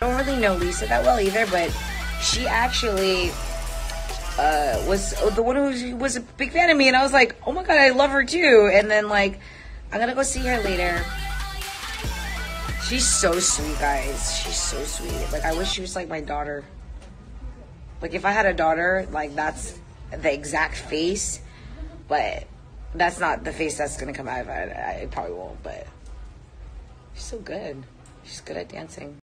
I don't really know Lisa that well either, but she actually uh, was uh, the one who was a big fan of me, and I was like, oh my god, I love her too. And then, like, I'm gonna go see her later. She's so sweet, guys. She's so sweet. Like, I wish she was like my daughter. Like, if I had a daughter, like, that's the exact face. But that's not the face that's gonna come out of it. I, probably won't, but she's so good. She's good at dancing.